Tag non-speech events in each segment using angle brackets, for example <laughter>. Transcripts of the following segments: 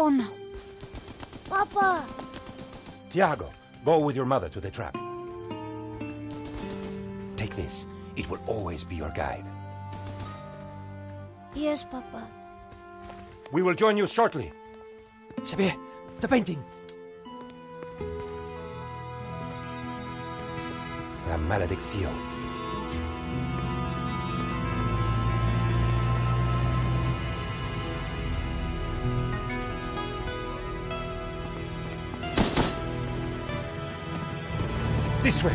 We must now. Papa! Tiago, go with your mother to the trap. Take this. It will always be your guide. Yes, Papa. We will join you shortly. Xavier, the painting. La maledicción. This way.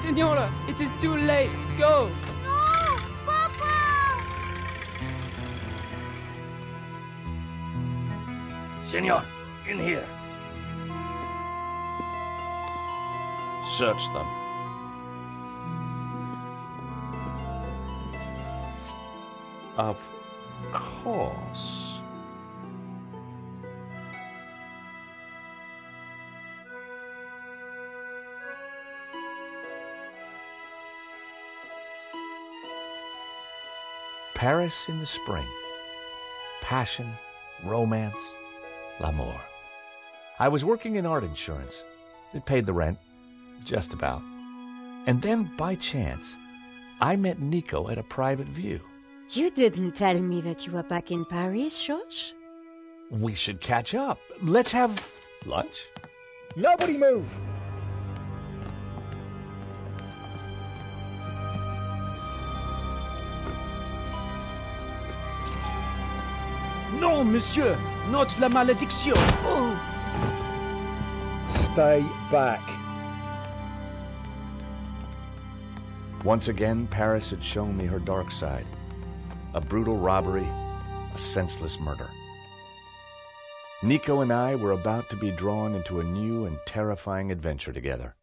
Senora, it is too late. Go. No! Papa! Senor, in here. Search them. Of Paris in the spring. Passion, romance, l'amour. I was working in art insurance. It paid the rent, just about. And then, by chance, I met Nico at a private view. You didn't tell me that you were back in Paris, George? We should catch up. Let's have lunch. Nobody move! Non, monsieur, not la malédiction. Oh. Stay back. Once again, Paris had shown me her dark side a brutal robbery, a senseless murder. Nico and I were about to be drawn into a new and terrifying adventure together.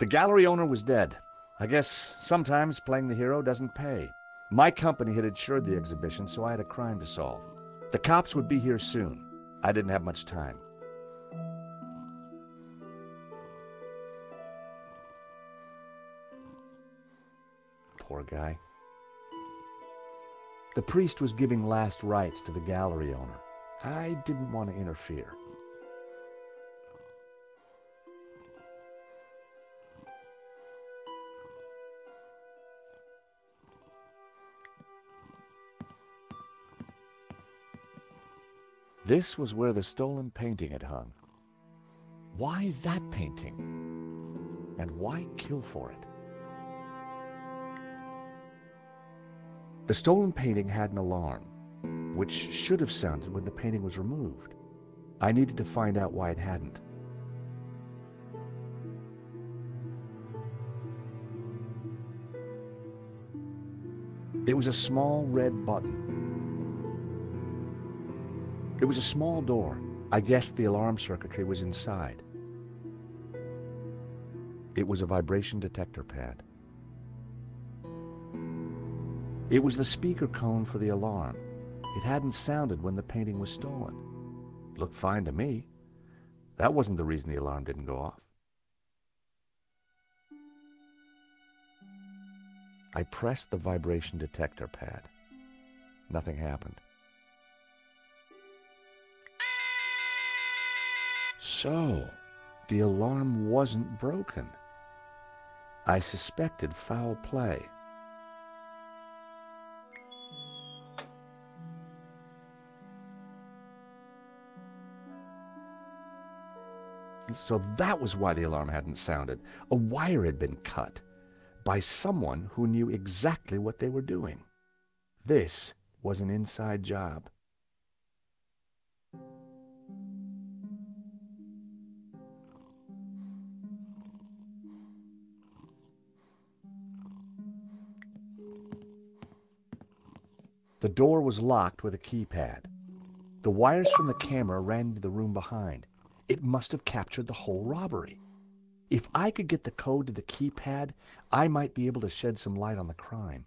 The gallery owner was dead. I guess sometimes playing the hero doesn't pay. My company had insured the exhibition, so I had a crime to solve. The cops would be here soon. I didn't have much time. Poor guy. The priest was giving last rites to the gallery owner. I didn't want to interfere. This was where the stolen painting had hung. Why that painting? And why kill for it? The stolen painting had an alarm, which should have sounded when the painting was removed. I needed to find out why it hadn't. It was a small red button. It was a small door. I guessed the alarm circuitry was inside. It was a vibration detector pad. It was the speaker cone for the alarm. It hadn't sounded when the painting was stolen. Looked fine to me. That wasn't the reason the alarm didn't go off. I pressed the vibration detector pad. Nothing happened. So, the alarm wasn't broken. I suspected foul play. So that was why the alarm hadn't sounded. A wire had been cut by someone who knew exactly what they were doing. This was an inside job. The door was locked with a keypad. The wires from the camera ran to the room behind. It must have captured the whole robbery. If I could get the code to the keypad, I might be able to shed some light on the crime.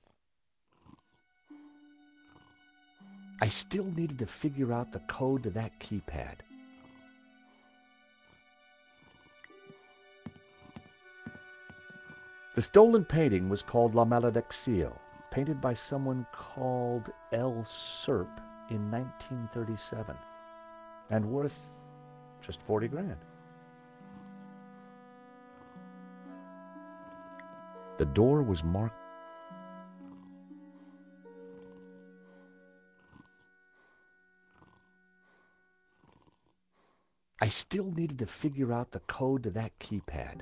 I still needed to figure out the code to that keypad. The stolen painting was called La Maledicció, painted by someone called L. Serp in 1937, and worth just 40 grand. The door was marked. I still needed to figure out the code to that keypad.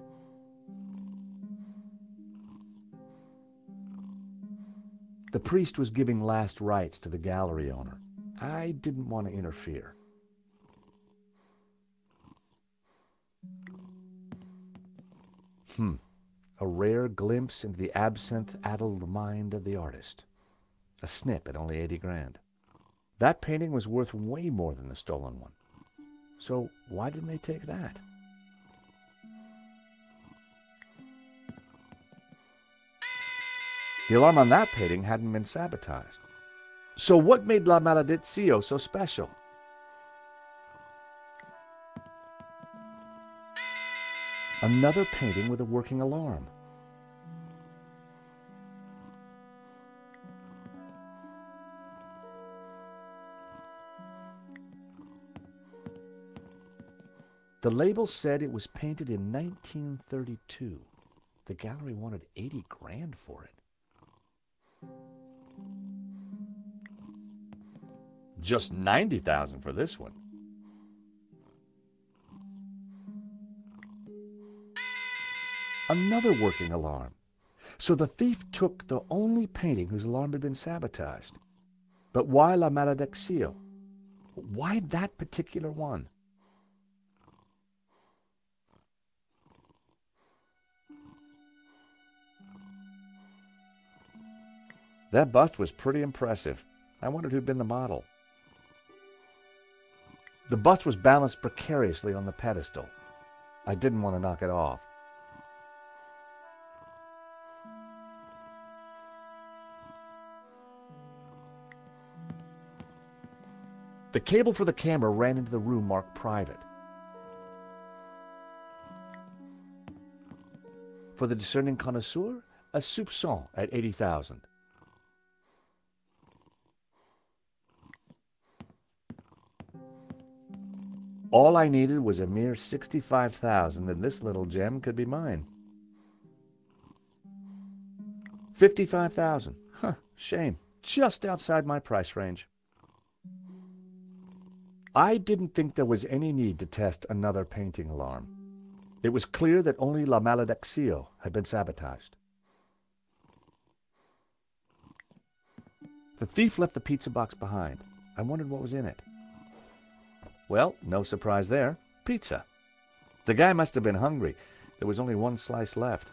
The priest was giving last rites to the gallery owner. I didn't want to interfere. Hmm. A rare glimpse into the absinthe-addled mind of the artist. A snip at only 80 grand. That painting was worth way more than the stolen one. So why didn't they take that? The alarm on that painting hadn't been sabotaged. So what made La Maledicció so special? Another painting with a working alarm. The label said it was painted in 1932. The gallery wanted 80 grand for it. Just 90,000 for this one. Another working alarm. So the thief took the only painting whose alarm had been sabotaged. But why La Maledicció? Why that particular one? That bust was pretty impressive. I wondered who'd been the model. The bust was balanced precariously on the pedestal. I didn't want to knock it off. The cable for the camera ran into the room marked private. For the discerning connoisseur, a soupçon at 80,000. All I needed was a mere 65,000 and this little gem could be mine. 55,000. Huh, shame. Just outside my price range. I didn't think there was any need to test another painting alarm. It was clear that only La Maledicció had been sabotaged. The thief left the pizza box behind. I wondered what was in it. Well, no surprise there. Pizza. The guy must have been hungry. There was only one slice left.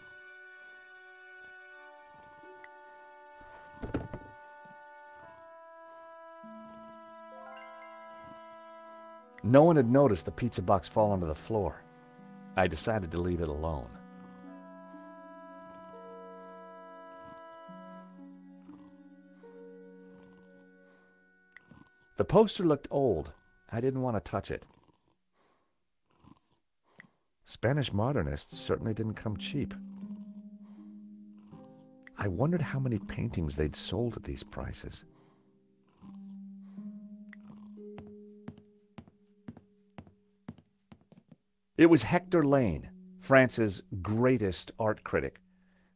No one had noticed the pizza box fall onto the floor. I decided to leave it alone. The poster looked old. I didn't want to touch it. Spanish modernists certainly didn't come cheap. I wondered how many paintings they'd sold at these prices. It was Hector Lane, France's greatest art critic.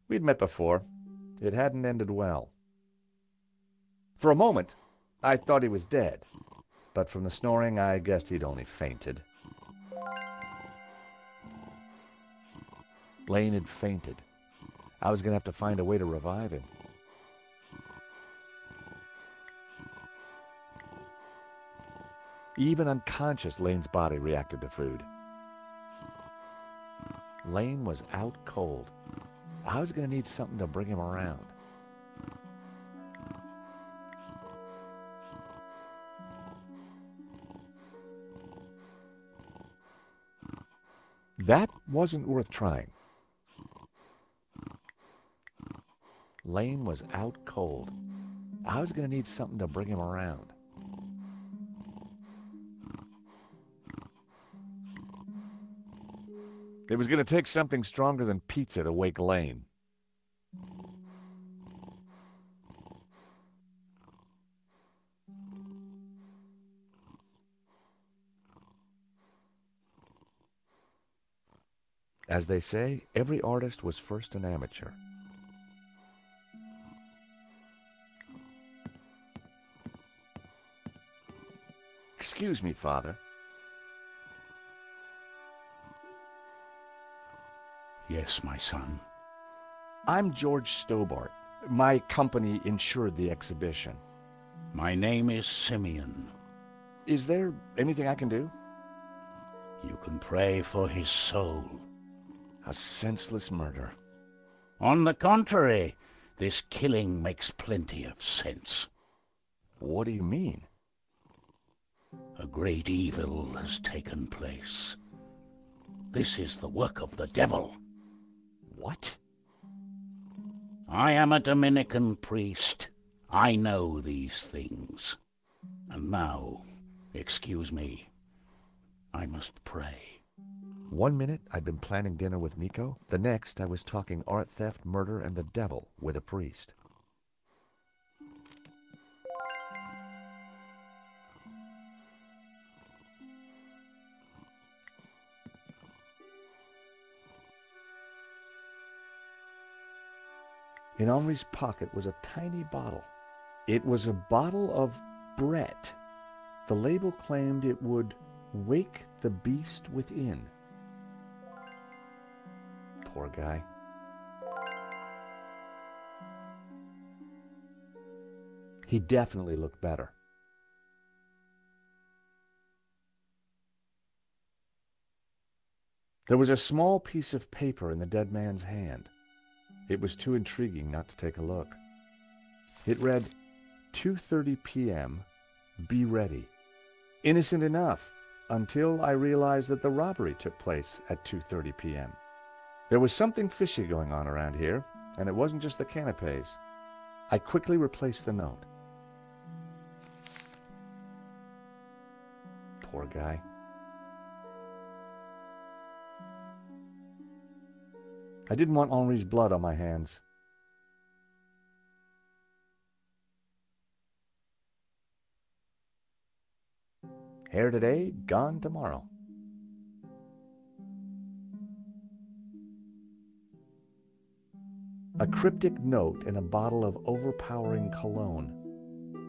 We'd met before. It hadn't ended well. For a moment, I thought he was dead, but from the snoring, I guessed he'd only fainted. Lane had fainted. I was going to have to find a way to revive him. Even unconscious, Lane's body reacted to food. Lane was out cold. I was going to need something to bring him around. That wasn't worth trying. Lane was out cold. I was going to need something to bring him around. It was going to take something stronger than pizza to wake Lane. As they say, every artist was first an amateur. Excuse me, Father. Yes, my son. I'm George Stobart. My company insured the exhibition. My name is Simeon. Is there anything I can do? You can pray for his soul. A senseless murder. On the contrary, this killing makes plenty of sense. What do you mean? A great evil has taken place. This is the work of the devil. What? I am a Dominican priest. I know these things. And now, excuse me, I must pray. One minute I'd been planning dinner with Nico. The next I was talking art theft, murder, and the devil with a priest. In Henri's pocket was a tiny bottle. It was a bottle of Brett. The label claimed it would wake the beast within. Poor guy. He definitely looked better. There was a small piece of paper in the dead man's hand. It was too intriguing not to take a look. It read, 2:30 p.m. Be ready. Innocent enough until I realized that the robbery took place at 2:30 p.m. There was something fishy going on around here, and it wasn't just the canapes. I quickly replaced the note. Poor guy. I didn't want Henri's blood on my hands. Here today, gone tomorrow. A cryptic note in a bottle of overpowering cologne.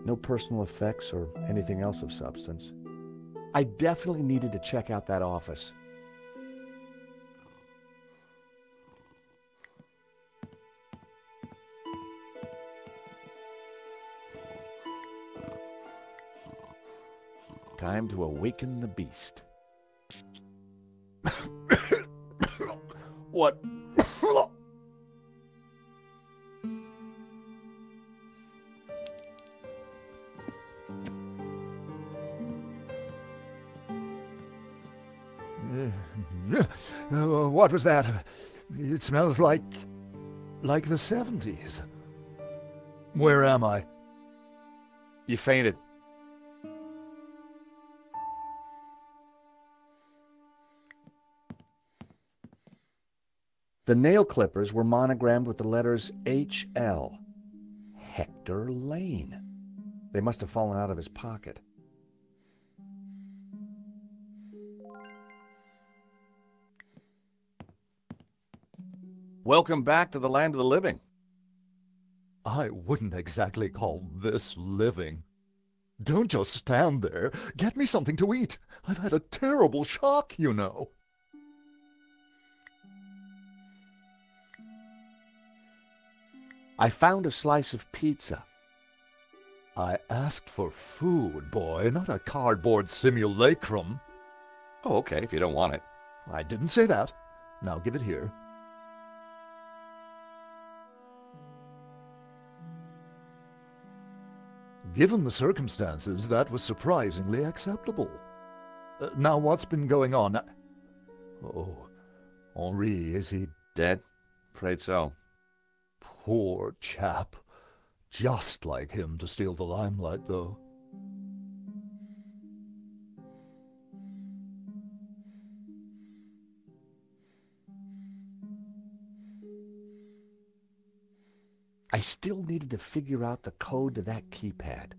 No personal effects or anything else of substance. I definitely needed to check out that office. Time to awaken the beast. what? What was that? It smells like. like the 70s. Where am I? You fainted. The nail clippers were monogrammed with the letters HL. Hector Lane. They must have fallen out of his pocket. Welcome back to the land of the living. I wouldn't exactly call this living. Don't just stand there. Get me something to eat. I've had a terrible shock, you know. I found a slice of pizza. I asked for food, boy, not a cardboard simulacrum. Oh, okay, if you don't want it. I didn't say that. Now give it here. Given the circumstances, that was surprisingly acceptable. Uh, now, what's been going on? Oh, Henri, is he Dead? Afraid so. Poor chap? Just like him to steal the limelight, though. I still needed to figure out the code to that keypad.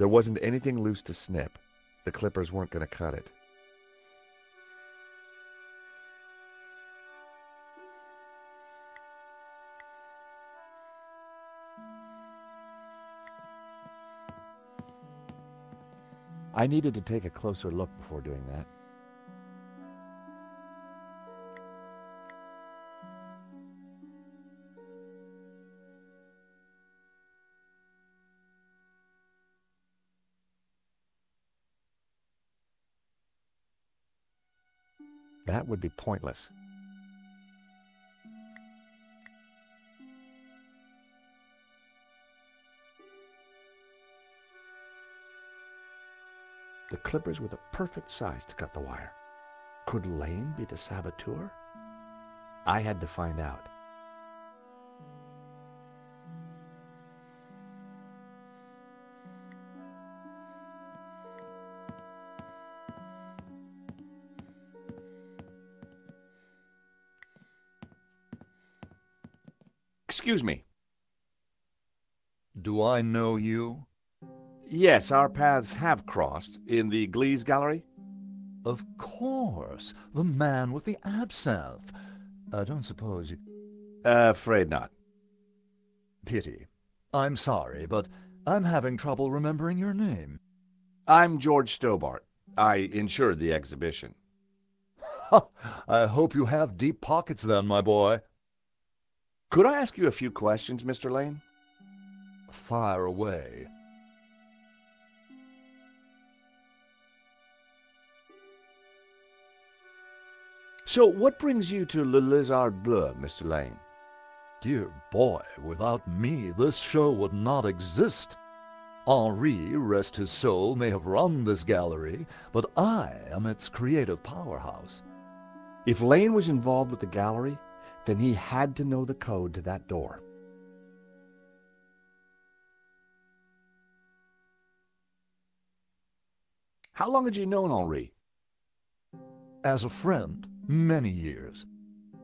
There wasn't anything loose to snip. The clippers weren't going to cut it. I needed to take a closer look before doing that. Would be pointless. The clippers were the perfect size to cut the wire. Could Lane be the saboteur? I had to find out. Excuse me. Do I know you? Yes, our paths have crossed in the Glease Gallery. Of course, the man with the absinthe. I don't suppose you... Uh, afraid not. Pity. I'm sorry, but I'm having trouble remembering your name. I'm George Stobart. I insured the exhibition. I hope you have deep pockets then, my boy. Could I ask you a few questions, Mr. Lane? Fire away. So, what brings you to Le Lézard Bleu, Mr. Lane? Dear boy, without me, this show would not exist. Henri, rest his soul, may have run this gallery, but I am its creative powerhouse. If Lane was involved with the gallery, then he had to know the code to that door. How long had you known Henri? As a friend, many years.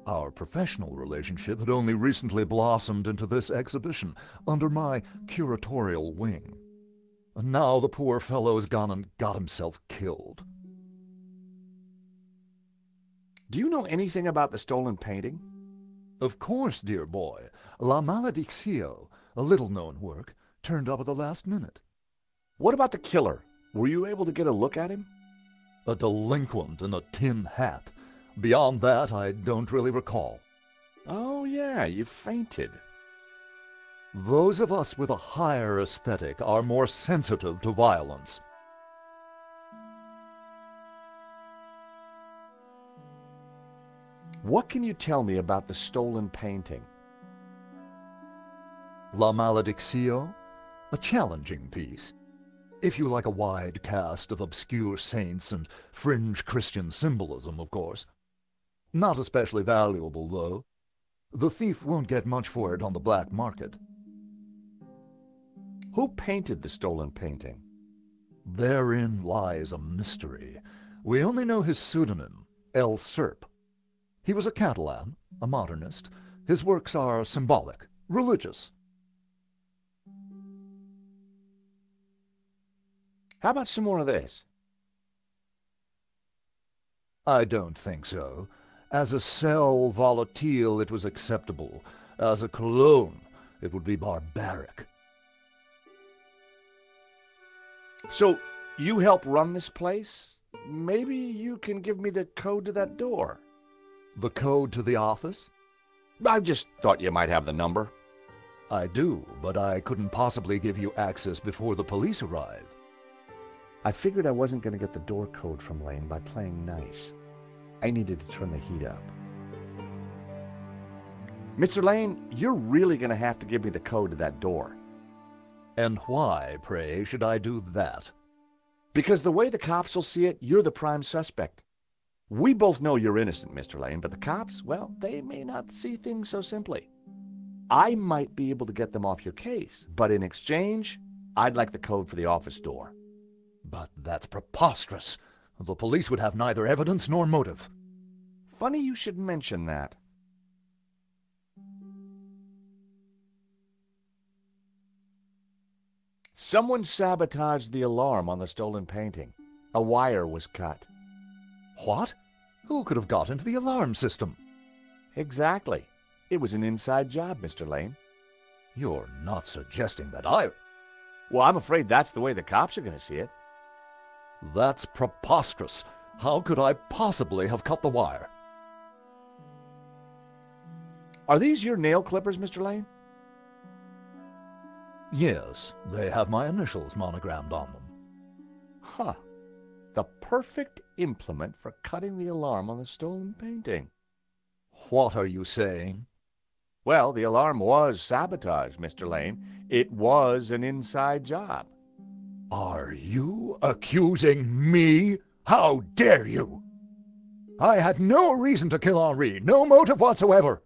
Our professional relationship had only recently blossomed into this exhibition, under my curatorial wing. And now the poor fellow has gone and got himself killed. Do you know anything about the stolen painting? Of course, dear boy. La Maledicció, a little-known work, turned up at the last minute. What about the killer? Were you able to get a look at him? A delinquent in a tin hat. Beyond that, I don't really recall. Oh, yeah, you fainted. Those of us with a higher aesthetic are more sensitive to violence. What can you tell me about the stolen painting? La Maledicció, a challenging piece. If you like a wide cast of obscure saints and fringe Christian symbolism, of course. Not especially valuable, though. The thief won't get much for it on the black market. Who painted the stolen painting? Therein lies a mystery. We only know his pseudonym, El Serp. He was a Catalan, a modernist. His works are symbolic, religious. How about some more of this? I don't think so. As a sal volatile, it was acceptable. As a cologne, It would be barbaric. So, you help run this place? Maybe you can give me the code to that door. The code to the office? I just thought you might have the number. I do, but I couldn't possibly give you access before the police arrive. I figured I wasn't going to get the door code from Lane by playing nice. I needed to turn the heat up. Mr. Lane, you're really going to have to give me the code to that door. And why, pray, should I do that? Because the way the cops will see it, you're the prime suspect. We both know you're innocent, Mr. Lane, but the cops, well, they may not see things so simply. I might be able to get them off your case, but in exchange, I'd like the code for the office door. But that's preposterous. The police would have neither evidence nor motive. Funny you should mention that. Someone sabotaged the alarm on the stolen painting. A wire was cut. What? Who could have got into the alarm system? Exactly. It was an inside job, Mr. Lane. You're not suggesting that I... Well, I'm afraid that's the way the cops are going to see it. That's preposterous. How could I possibly have cut the wire? Are these your nail clippers, Mr. Lane? Yes, they have my initials monogrammed on them. Huh. The perfect implement for cutting the alarm on the stolen painting. What are you saying? Well, the alarm was sabotaged, Mr. Lane. It was an inside job. Are you accusing me? How dare you? I had no reason to kill Henri, no motive whatsoever.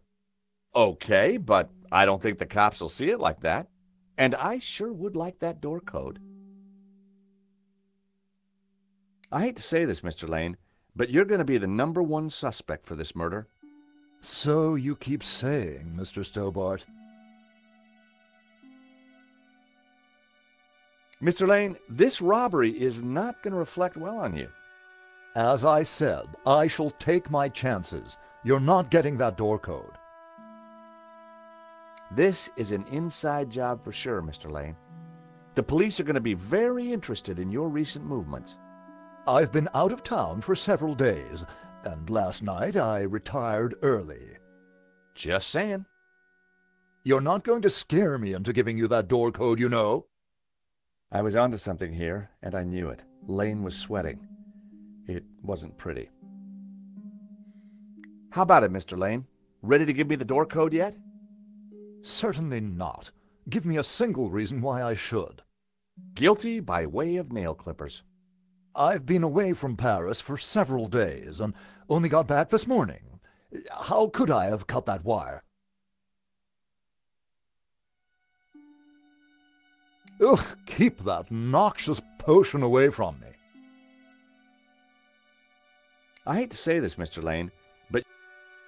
Okay, but I don't think the cops will see it like that. And I sure would like that door code. I hate to say this, Mr. Lane, but you're going to be the number one suspect for this murder. So you keep saying, Mr. Stobart. Mr. Lane, this robbery is not going to reflect well on you. As I said, I shall take my chances. You're not getting that door code. This is an inside job for sure, Mr. Lane. The police are going to be very interested in your recent movements. I've been out of town for several days, and last night I retired early. Just saying. You're not going to scare me into giving you that door code, you know. I was onto something here, and I knew it. Lane was sweating. It wasn't pretty. How about it, Mr. Lane? Ready to give me the door code yet? Certainly not. Give me a single reason why I should. Guilty by way of nail clippers. I've been away from Paris for several days and only got back this morning. How could I have cut that wire? Ugh, keep that noxious potion away from me. I hate to say this, Mr. Lane, but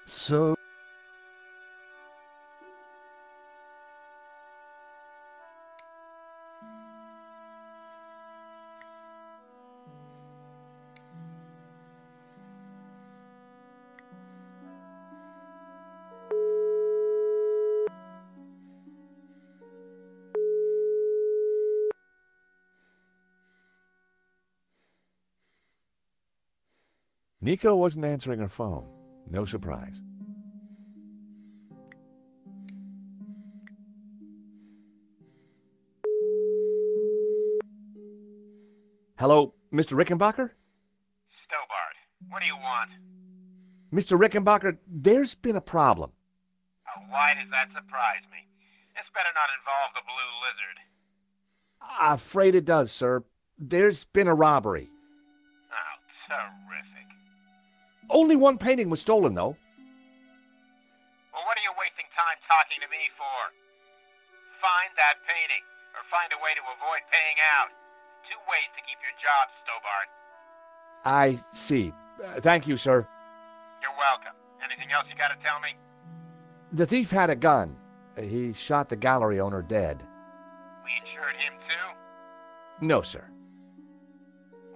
So Nico wasn't answering her phone. No surprise. Hello, Mr. Rickenbacker? Stobart, what do you want? Mr. Rickenbacker, there's been a problem. Why does that surprise me? This better not involve the Blue Lizard. Afraid it does, sir. There's been a robbery. Oh, terrific. Only one painting was stolen, though. Well, what are you wasting time talking to me for? Find that painting, or find a way to avoid paying out. Two ways to keep your job, Stobart. I see. Uh, thank you, sir. You're welcome. Anything else you gotta tell me? The thief had a gun. He shot the gallery owner dead. We insured him too? No, sir.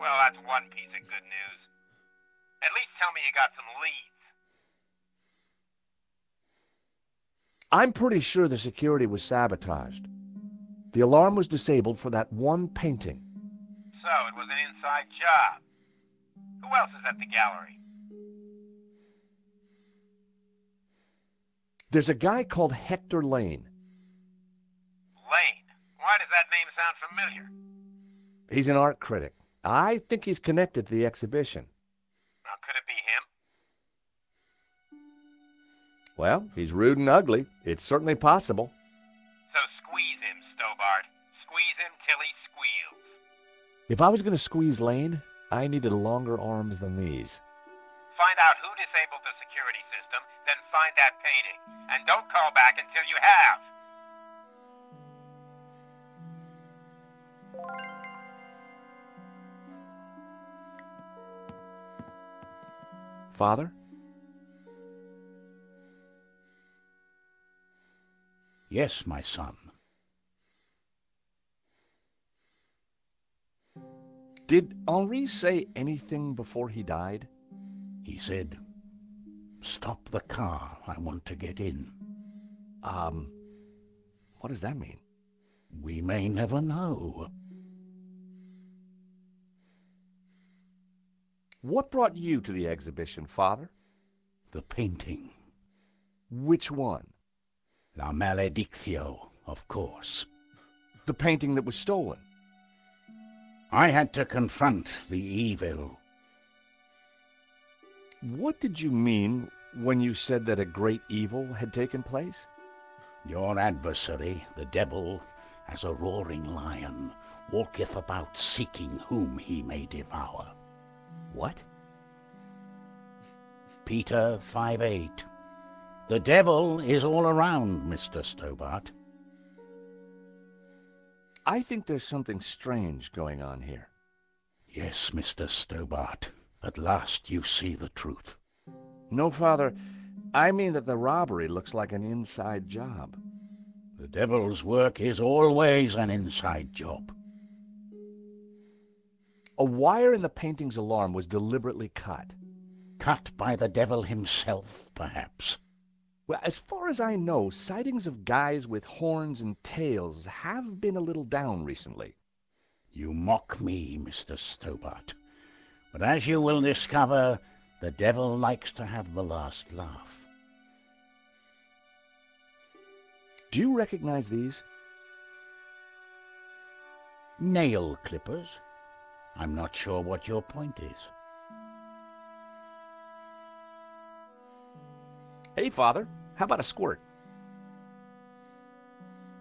Well, that's one piece of good news. At least tell me you got some leads. I'm pretty sure the security was sabotaged. The alarm was disabled for that one painting. So it was an inside job. Who else is at the gallery? There's a guy called Hector Lane. Lane. Why does that name sound familiar? He's an art critic. I think he's connected to the exhibition. Well, he's rude and ugly. It's certainly possible. So squeeze him, Stobart. Squeeze him till he squeals. If I was going to squeeze Lane, I needed longer arms than these. Find out who disabled the security system, then find that painting. And don't call back until you have. Father? Yes, my son. Did Henri say anything before he died? He said, Stop the car. I want to get in. Um, what does that mean? We may never know. What brought you to the exhibition, Father? The painting. Which one? La Maledicció, of course. The painting that was stolen. I had to confront the evil. What did you mean when you said that a great evil had taken place? Your adversary, the devil, as a roaring lion, walketh about seeking whom he may devour. What? Peter 5 8. The devil is all around, Mr. Stobart. I think there's something strange going on here. Yes, Mr. Stobart. At last you see the truth. No, Father. I mean that the robbery looks like an inside job. The devil's work is always an inside job. A wire in the painting's alarm was deliberately cut. Cut by the devil himself, perhaps. Well, as far as I know, sightings of guys with horns and tails have been a little down recently. You mock me, Mr. Stobart. But as you will discover, the devil likes to have the last laugh. Do you recognize these? Nail clippers? I'm not sure what your point is. Hey, Father, how about a squirt?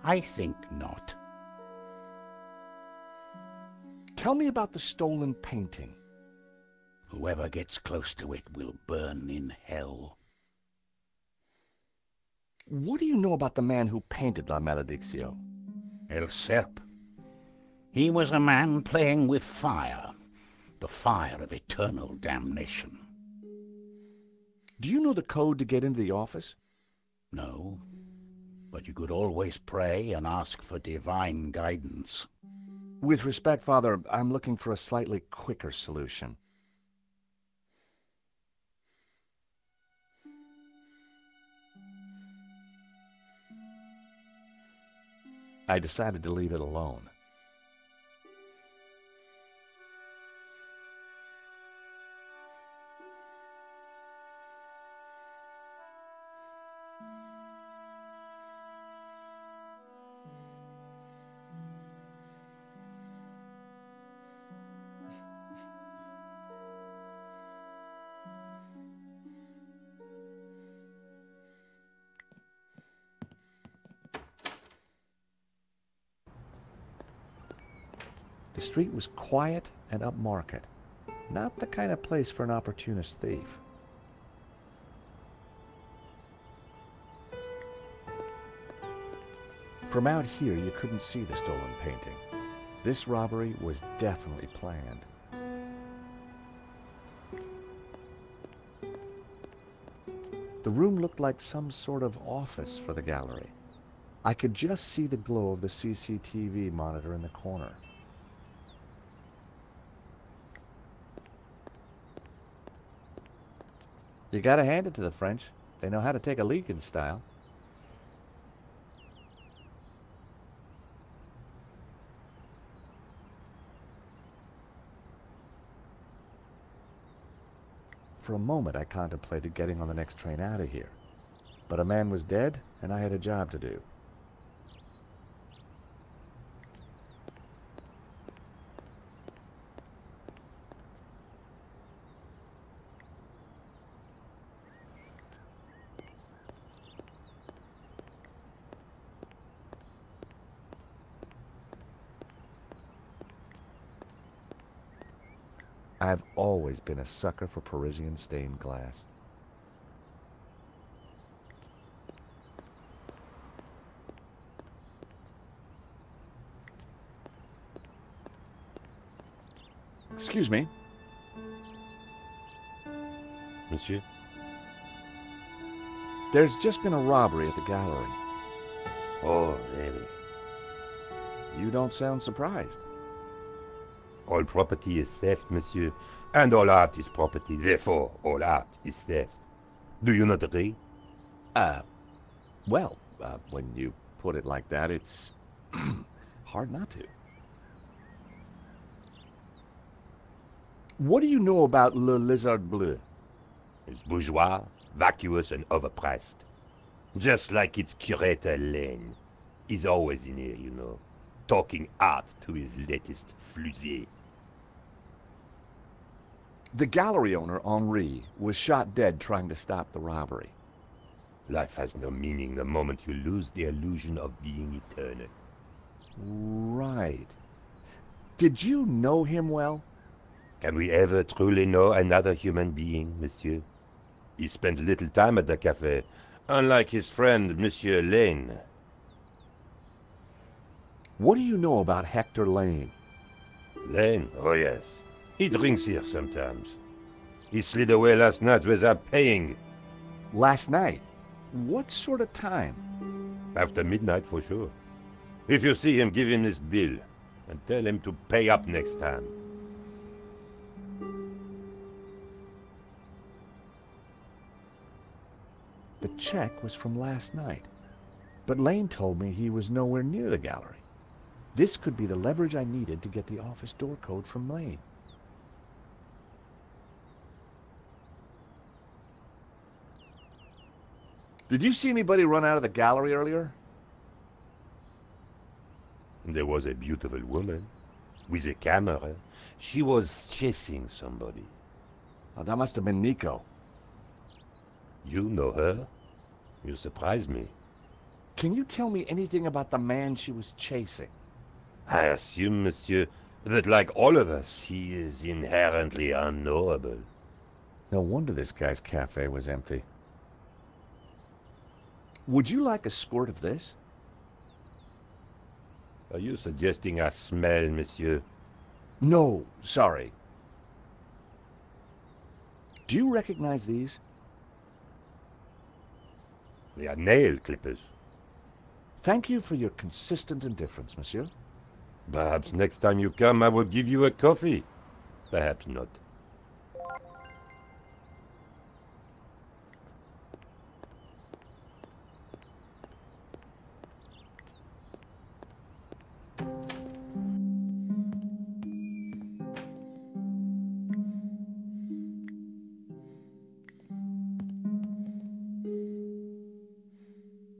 I think not. Tell me about the stolen painting. Whoever gets close to it will burn in hell. What do you know about the man who painted La Maledicció? El Serp. He was a man playing with fire, the fire of eternal damnation. Do you know the code to get into the office? No, but you could always pray and ask for divine guidance. With respect, Father, I'm looking for a slightly quicker solution. I decided to leave it alone. Street was quiet and upmarket, not the kind of place for an opportunist thief. From out here, you couldn't see the stolen painting. This robbery was definitely planned. The room looked like some sort of office for the gallery. I could just see the glow of the CCTV monitor in the corner. You gotta hand it to the French. They know how to take a leak in style. For a moment, I contemplated getting on the next train out of here. But a man was dead, and I had a job to do. Always been a sucker for Parisian stained glass. Excuse me. Monsieur? There's just been a robbery at the gallery. Oh, really? You don't sound surprised. All property is theft, monsieur. And all art is property. Therefore, all art is theft. Do you not agree? Uh, well, uh, when you put it like that, it's <clears throat> hard not to. What do you know about Le Lézard Bleu? It's bourgeois, vacuous, and overpriced. Just like its curator Lane. He's always in here, you know, talking art to his latest flusée. The gallery owner, Henri, was shot dead trying to stop the robbery. Life has no meaning the moment you lose the illusion of being eternal. Right. Did you know him well? Can we ever truly know another human being, monsieur? He spent little time at the cafe, unlike his friend, Monsieur Lane. What do you know about Hector Lane? Lane? Oh, yes. He drinks here sometimes. He slid away last night without paying. Last night? What sort of time? After midnight, for sure. If you see him, give him this bill and tell him to pay up next time. The check was from last night. But Lane told me he was nowhere near the gallery. This could be the leverage I needed to get the office door code from Lane. Did you see anybody run out of the gallery earlier? There was a beautiful woman with a camera. She was chasing somebody. Oh, that must have been Nico. You know her? You surprise me. Can you tell me anything about the man she was chasing? I assume, monsieur, that like all of us, he is inherently unknowable. No wonder this guy's cafe was empty. Would you like a squirt of this? Are you suggesting I smell, monsieur? No, sorry. Do you recognize these? They are nail clippers. Thank you for your consistent indifference, monsieur. Perhaps next time you come, I will give you a coffee. Perhaps not.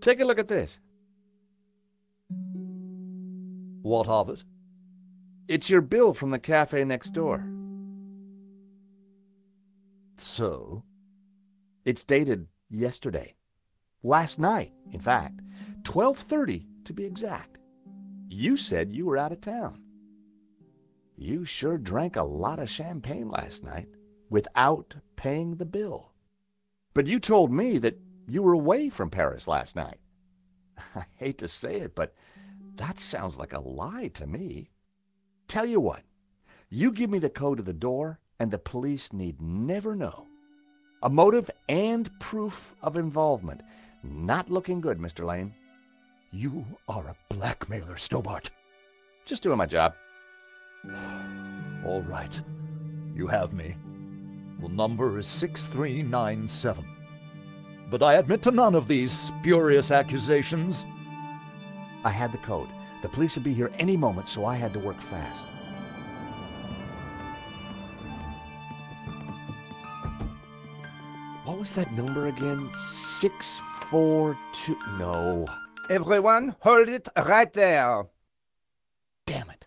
Take a look at this. What of it? It's your bill from the cafe next door. So? It's dated yesterday. Last night, in fact. 12:30 to be exact. You said you were out of town. You sure drank a lot of champagne last night without paying the bill. But you told me that you were away from Paris last night. <laughs> I hate to say it, but that sounds like a lie to me. Tell you what, you give me the code to the door, and the police need never know. A motive and proof of involvement. Not looking good, Mr. Lane. You are a blackmailer, Stobart. Just doing my job. All right. You have me. The number is 6397. But I admit to none of these spurious accusations. I had the code. The police would be here any moment, so I had to work fast. What was that number again? Six, four, two. No. Everyone, hold it right there. Damn it.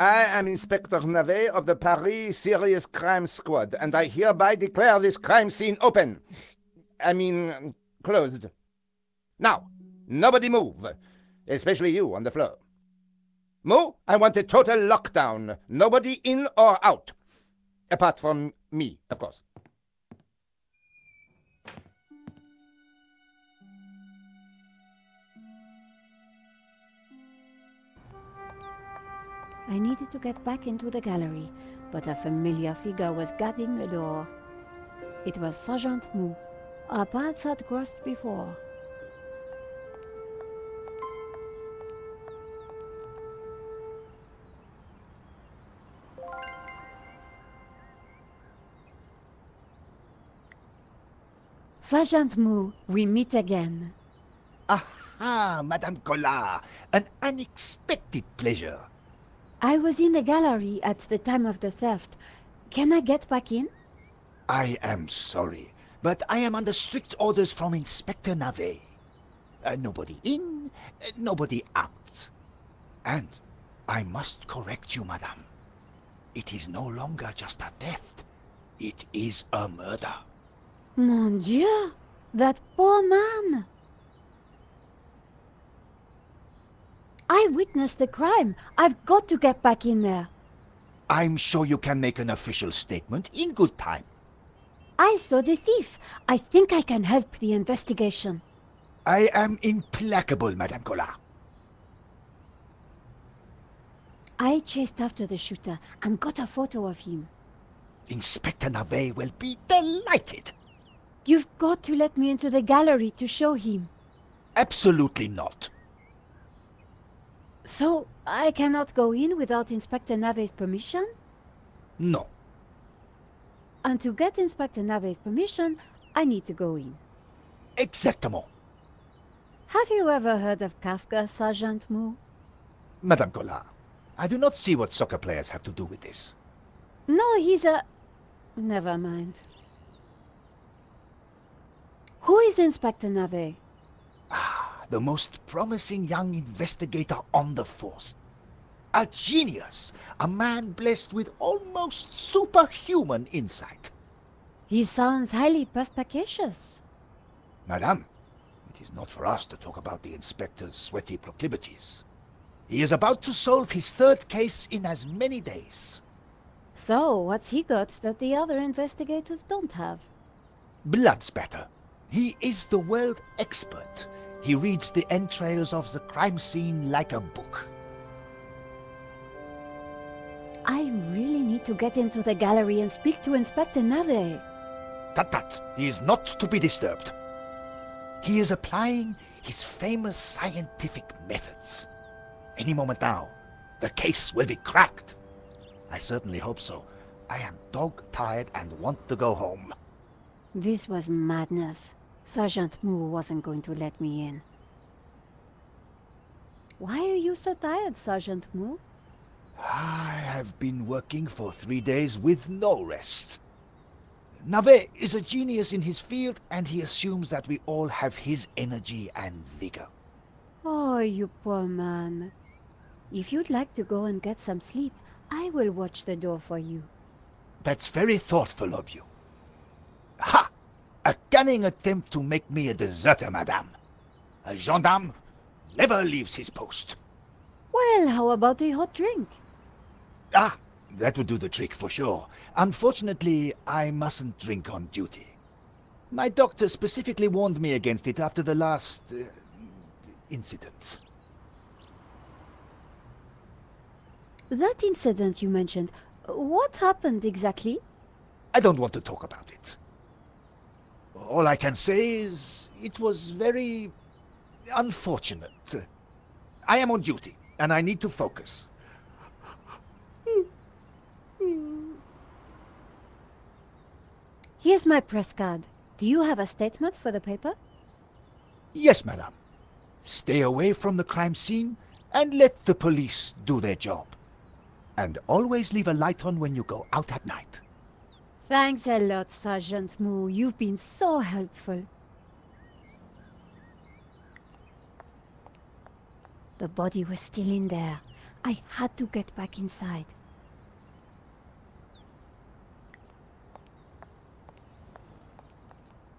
I am Inspector Navet of the Paris Serious Crime Squad, and I hereby declare this crime scene open. I mean, closed. Now, nobody move, especially you on the floor. Moue, I want a total lockdown. Nobody in or out. Apart from me, of course. I needed to get back into the gallery, but a familiar figure was guarding the door. It was Sergeant Moue. Our paths had crossed before. Sergeant Moue, we meet again. Aha, Madame Collard, an unexpected pleasure. I was in the gallery at the time of the theft. Can I get back in? I am sorry, but I am under strict orders from Inspector Navet. Uh, nobody in, uh, nobody out. And I must correct you, Madame. It is no longer just a theft. It is a murder. Mon Dieu! That poor man! I witnessed the crime. I've got to get back in there. I'm sure you can make an official statement in good time. I saw the thief. I think I can help the investigation. I am implacable, Madame Collard. I chased after the shooter and got a photo of him. Inspector Navet will be delighted. You've got to let me into the gallery to show him. Absolutely not. So, I cannot go in without Inspector Navet's permission? No. And to get Inspector Navet's permission, I need to go in. Exactement. Have you ever heard of Kafka, Sergeant Moue? Madame Collard, I do not see what soccer players have to do with this. No, he's a... Never mind. Who is Inspector Navet? Ah, the most promising young investigator on the force. A genius, a man blessed with almost superhuman insight. He sounds highly perspicacious. Madame, it is not for us to talk about the inspector's sweaty proclivities. He is about to solve his third case in as many days. So, what's he got that the other investigators don't have? Blood spatter. He is the world expert. He reads the entrails of the crime scene like a book. I really need to get into the gallery and speak to Inspector Navet. Tut tut, he is not to be disturbed. He is applying his famous scientific methods. Any moment now, the case will be cracked. I certainly hope so. I am dog tired and want to go home. This was madness. Sergeant Moue wasn't going to let me in. Why are you so tired, Sergeant Moue? I have been working for three days with no rest. Navet is a genius in his field, and he assumes that we all have his energy and vigor. Oh, you poor man. If you'd like to go and get some sleep, I will watch the door for you. That's very thoughtful of you. Ha! A cunning attempt to make me a deserter, madame. A gendarme never leaves his post. Well, how about a hot drink? Ah, that would do the trick for sure. Unfortunately, I mustn't drink on duty. My doctor specifically warned me against it after the last uh, incident. That incident you mentioned, what happened exactly? I don't want to talk about it. All I can say is it was very unfortunate. I am on duty, and I need to focus. Here's my press card. Do you have a statement for the paper? Yes, madame. Stay away from the crime scene and let the police do their job. And always leave a light on when you go out at night. Thanks a lot, Sergeant Moue. You've been so helpful. The body was still in there. I had to get back inside.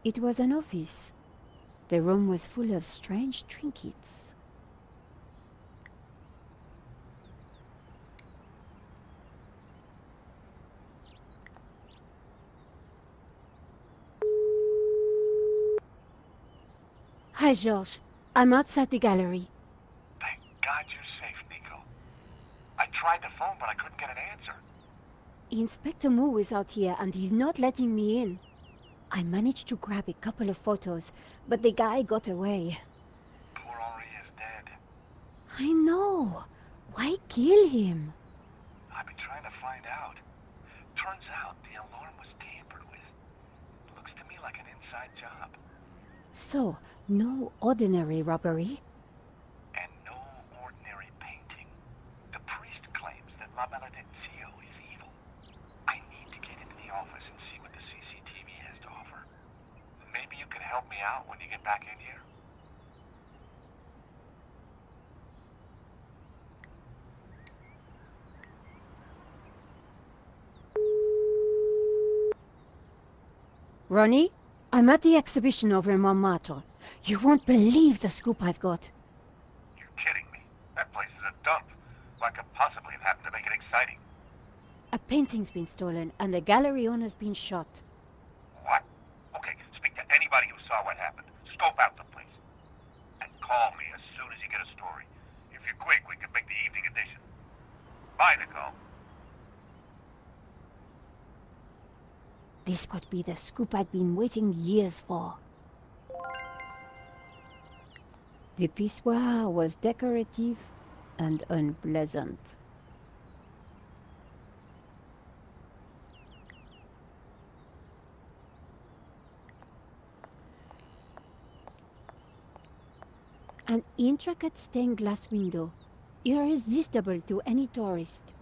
It was an office. The room was full of strange trinkets. Hi, Georges. I'm outside the gallery. Thank God you're safe, Nico. I tried the phone, but I couldn't get an answer. Inspector Moue is out here and he's not letting me in. I managed to grab a couple of photos, but the guy got away. Poor Henri is dead. I know. Why kill him? I've been trying to find out. Turns out the alarm was tampered with. Looks to me like an inside job. So, no ordinary robbery. And no ordinary painting. The priest claims that La Maledicció is evil. I need to get into the office and see what the CCTV has to offer. Maybe you can help me out when you get back in here? Ronnie, I'm at the exhibition over in Montmartre. You won't believe the scoop I've got. You're kidding me. That place is a dump. What could possibly have happened to make it exciting? A painting's been stolen and the gallery owner's been shot. What? Okay, speak to anybody who saw what happened. Scope out the place. And call me as soon as you get a story. If you're quick, we can make the evening edition. Bye, Nicole. This could be the scoop I'd been waiting years for. The pissoir was decorative and unpleasant. An intricate stained glass window, irresistible to any tourist.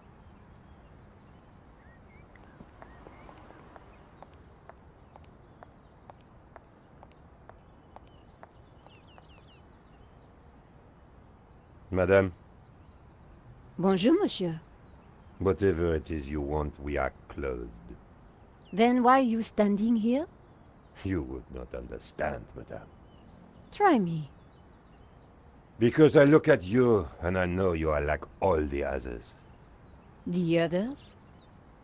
Madame, Bonjour, monsieur. whatever it is you want, we are closed. Then why are you standing here? You would not understand, madame. Try me. Because I look at you and I know you are like all the others. The others?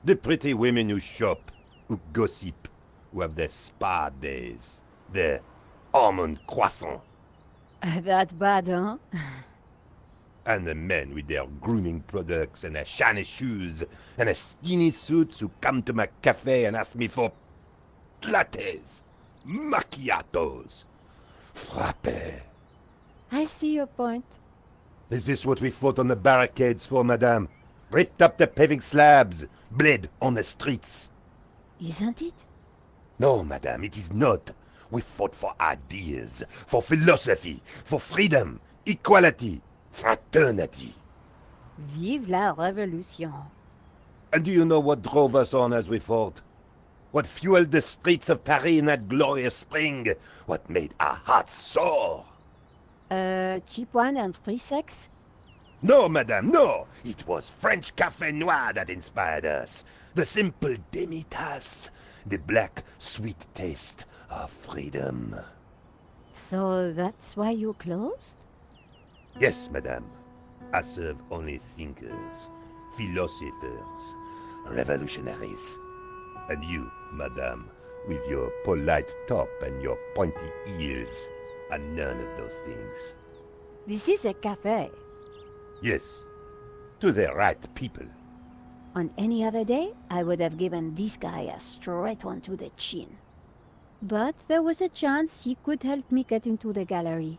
The pretty women who shop, who gossip, who have their spa days, their almond croissant, <laughs> that bad, huh? <laughs> and the men with their grooming products and their shiny shoes and their skinny suits who come to my cafe and ask me for lattes, macchiatos, frappe. I see your point. Is this what we fought on the barricades for, madame? Ripped up the paving slabs, bled on the streets. Isn't it? No, madame, it is not. We fought for ideas, for philosophy, for freedom, equality, fraternity. Vive la révolution. And do you know what drove us on as we fought? What fueled the streets of Paris in that glorious spring? What made our hearts soar? Uh, cheap wine and free sex? No, madame, no! It was French Café Noir that inspired us. The simple demi-tasse. The black, sweet taste of freedom. So that's why you closed? Yes, madame. I serve only thinkers, philosophers, revolutionaries. And you, madame, with your polite top and your pointy heels, are none of those things. This is a cafe. Yes, to the right people. On any other day, I would have given this guy a straight one to the chin. But there was a chance he could help me get into the gallery.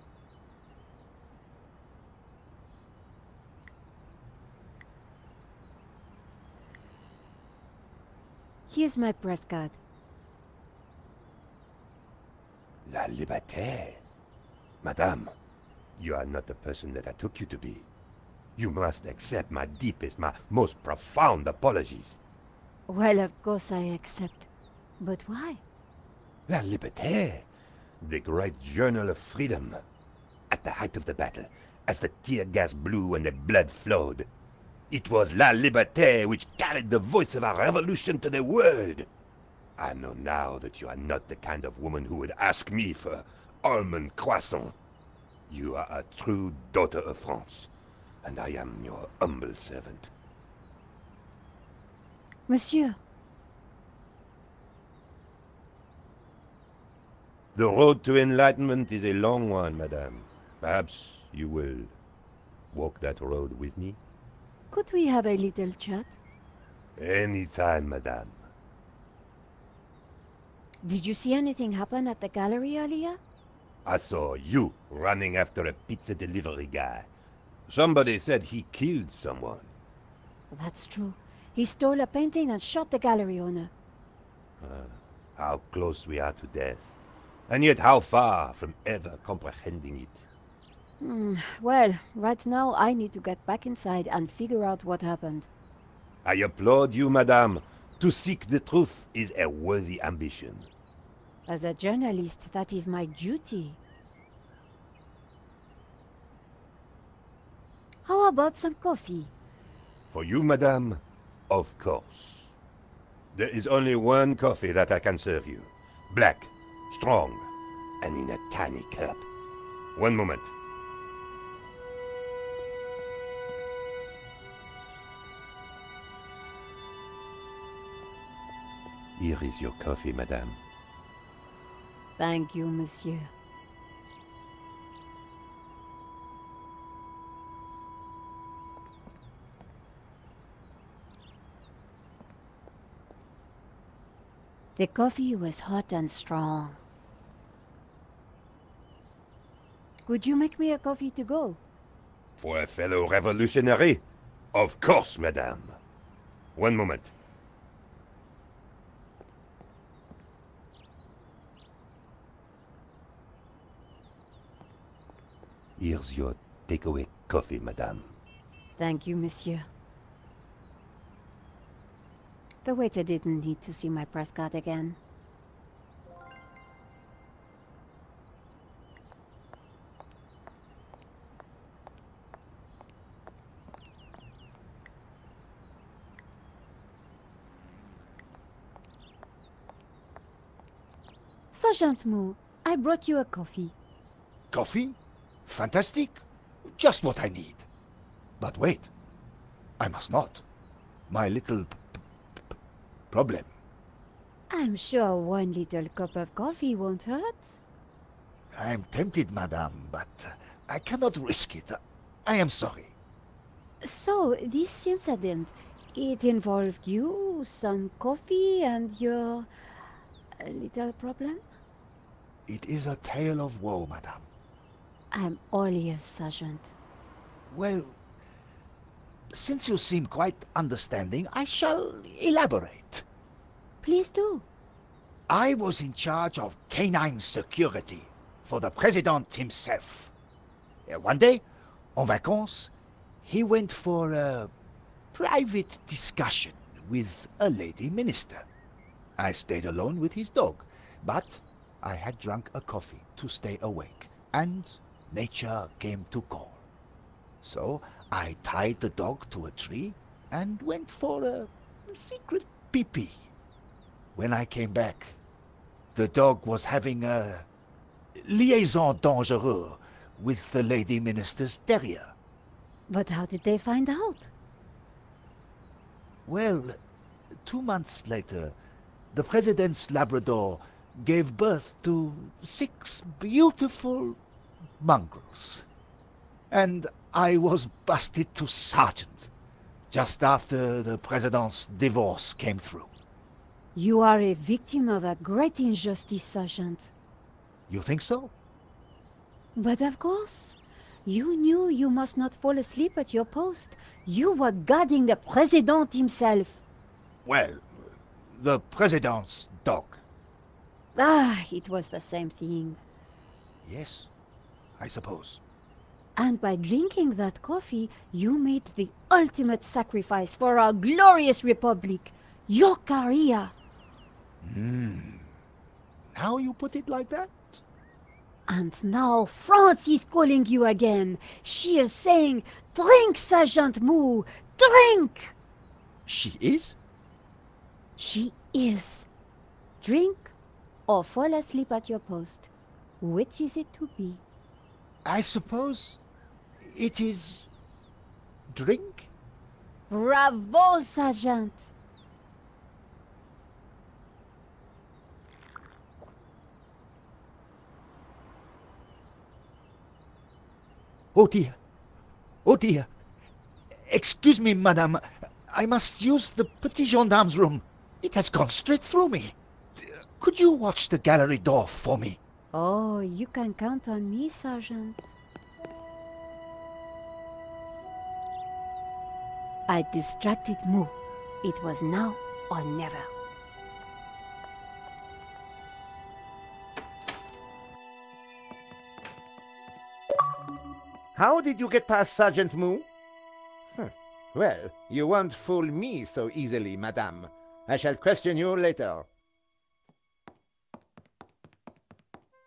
Here's my press card. La liberté. Madame, you are not the person that I took you to be. You must accept my deepest, my most profound apologies. Well, of course I accept. But why? La Liberté, the great journal of freedom. At the height of the battle, as the tear gas blew and the blood flowed, it was La Liberté which carried the voice of our revolution to the world. I know now that you are not the kind of woman who would ask me for almond croissant. You are a true daughter of France, and I am your humble servant. Monsieur, The road to enlightenment is a long one, madame. Perhaps you will walk that road with me? Could we have a little chat? Any time, madame. Did you see anything happen at the gallery earlier? I saw you running after a pizza delivery guy. Somebody said he killed someone. That's true. He stole a painting and shot the gallery owner. Uh, how close we are to death. And yet how far from ever comprehending it. Hmm, well, right now I need to get back inside and figure out what happened. I applaud you, madame. To seek the truth is a worthy ambition. As a journalist, that is my duty. How about some coffee? For you, madame, of course. There is only one coffee that I can serve you. Black, strong, and in a tiny cup. One moment. Here is your coffee, madame. Thank you, monsieur. The coffee was hot and strong. Could you make me a coffee to go? For a fellow revolutionary? Of course, madame. One moment. Here's your takeaway coffee, madame. Thank you, monsieur. The waiter didn't need to see my press card again. Sergeant Moue, I brought you a coffee. Coffee? Fantastic. Just what I need. But wait. I must not. My little p- p- p- problem. I'm sure one little cup of coffee won't hurt. I am tempted, madame, but I cannot risk it. I am sorry. So, this incident, it involved you, some coffee, and your uh, little problem? It is a tale of woe, madame. I'm all ears, Sergeant. Well, since you seem quite understanding, I shall elaborate. Please do. I was in charge of canine security for the president himself. Uh, One day, en vacances, he went for a private discussion with a lady minister. I stayed alone with his dog, but I had drunk a coffee to stay awake, and nature came to call. So I tied the dog to a tree and went for a secret pee-pee. When I came back, the dog was having a liaison dangereuse with the lady minister's terrier. But how did they find out? Well, two months later, the president's Labrador gave birth to six beautiful mongrels. And I was busted to sergeant just after the president's divorce came through. You are a victim of a great injustice, Sergeant. You think so? But of course. You knew you must not fall asleep at your post. You were guarding the President himself. Well, the president's dog. Ah, it was the same thing. Yes, I suppose. And by drinking that coffee, you made the ultimate sacrifice for our glorious republic, your career. Hmm. Now you put it like that? And now France is calling you again. She is saying, Drink, Sergeant Moue! Drink! She is? She is. Drink or fall asleep at your post. Which is it to be? I suppose it is drink? Bravo, Sergeant! Oh dear. Oh dear. Excuse me, madame. I must use the petit gendarme's room. It has gone straight through me. Could you watch the gallery door for me? Oh, you can count on me, Sergeant. I distracted Moue. It was now or never. How did you get past Sergeant Moue? Huh. Well, you won't fool me so easily, madame. I shall question you later.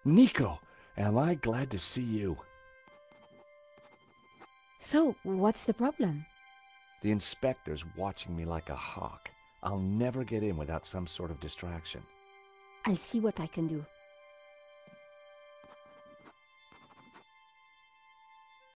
Nico, am I glad to see you. So, what's the problem? The inspector's watching me like a hawk. I'll never get in without some sort of distraction. I'll see what I can do.